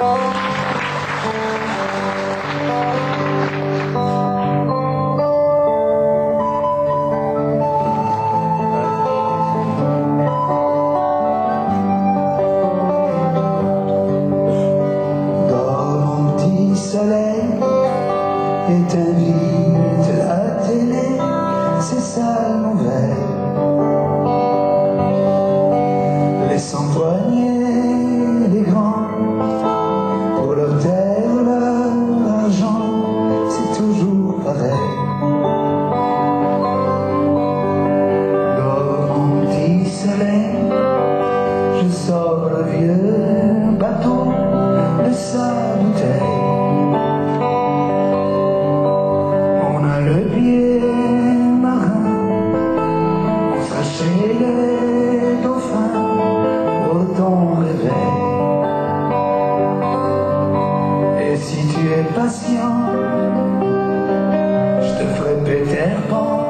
Dors mon petit soleil et invite à t'aider, c'est ça le. je te ferai péter bon.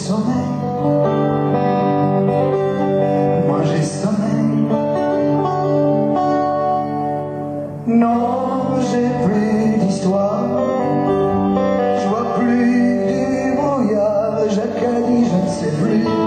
sommeil. Moi j'ai sommeil. Non, j'ai plus d'histoire. Je vois plus du brouillard. Je ne sais plus.